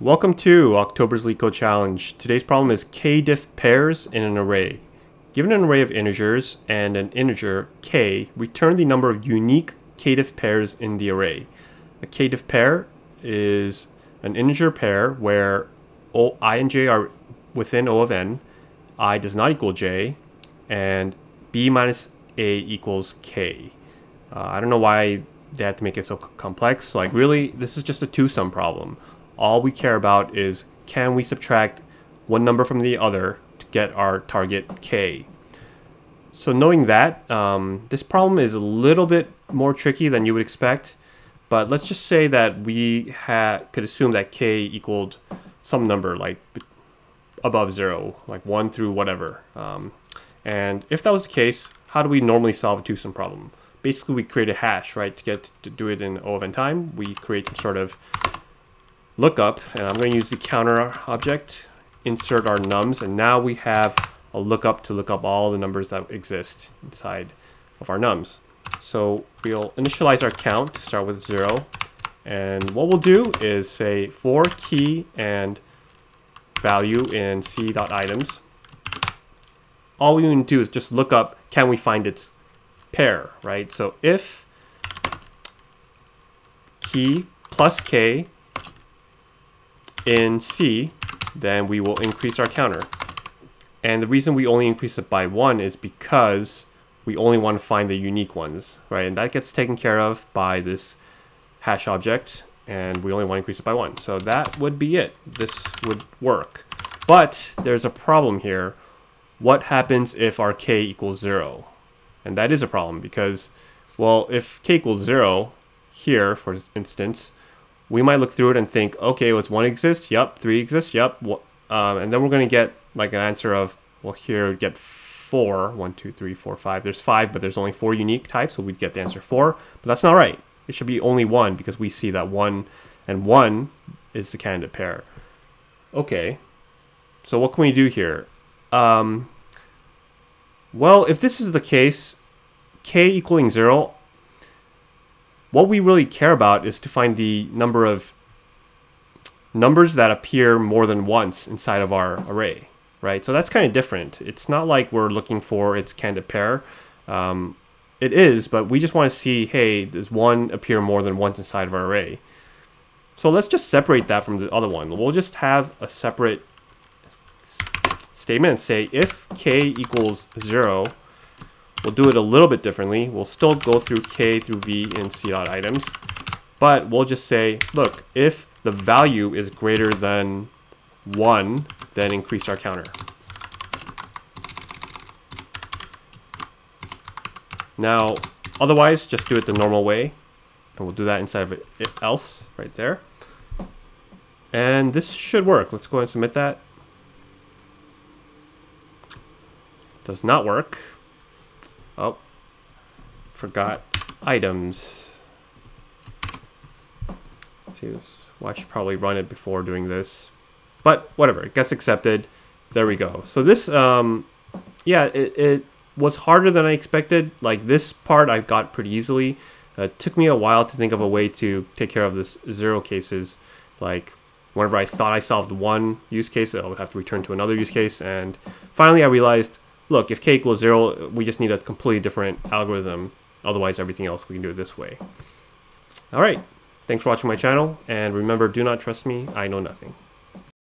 Welcome to October's LeetCode Challenge. Today's problem is k-diff pairs in an array. Given an array of integers and an integer k, return the number of unique k-diff pairs in the array. A k-diff pair is an integer pair where o, i and j are within O of n, i does not equal j, and b minus a equals k. Uh, I don't know why they had to make it so complex. Like really, this is just a two-sum problem all we care about is can we subtract one number from the other to get our target k. So knowing that, um, this problem is a little bit more tricky than you would expect, but let's just say that we could assume that k equaled some number like above zero, like one through whatever. Um, and if that was the case, how do we normally solve a two-sum problem? Basically, we create a hash, right? To get to do it in O of n time, we create some sort of lookup, and I'm going to use the counter object, insert our nums, and now we have a lookup to look up all the numbers that exist inside of our nums. So we'll initialize our count to start with zero, and what we'll do is say for key and value in c.items. All we need to do is just look up, can we find its pair, right? So if key plus k in C, then we will increase our counter. And the reason we only increase it by one is because we only want to find the unique ones, right? And that gets taken care of by this hash object, and we only want to increase it by one. So that would be it. This would work. But there's a problem here. What happens if our k equals zero? And that is a problem because, well, if k equals zero, here, for instance, we might look through it and think, okay, was one exist? Yep. Three exist? Yep. Um, and then we're going to get like an answer of, well, here we get four. One, two, three, four, five. There's five, but there's only four unique types, so we'd get the answer four. But that's not right. It should be only one because we see that one and one is the candidate pair. Okay. So what can we do here? Um, well, if this is the case, k equaling zero, what we really care about is to find the number of numbers that appear more than once inside of our array, right? So that's kind of different. It's not like we're looking for its candidate pair. Um, it is, but we just want to see, hey, does one appear more than once inside of our array? So let's just separate that from the other one. We'll just have a separate statement and say if k equals 0, We'll do it a little bit differently. We'll still go through K through V in C dot items, but we'll just say, look, if the value is greater than one, then increase our counter. Now, otherwise, just do it the normal way. And we'll do that inside of it, else right there. And this should work. Let's go ahead and submit that. Does not work. Oh, forgot items. Let's See this? Well, I should probably run it before doing this. But whatever, it gets accepted. There we go. So this, um, yeah, it, it was harder than I expected. Like this part I got pretty easily. Uh, it took me a while to think of a way to take care of this zero cases. Like whenever I thought I solved one use case, I would have to return to another use case. And finally I realized look, if k equals 0, we just need a completely different algorithm. Otherwise, everything else we can do it this way. All right. Thanks for watching my channel. And remember, do not trust me. I know nothing.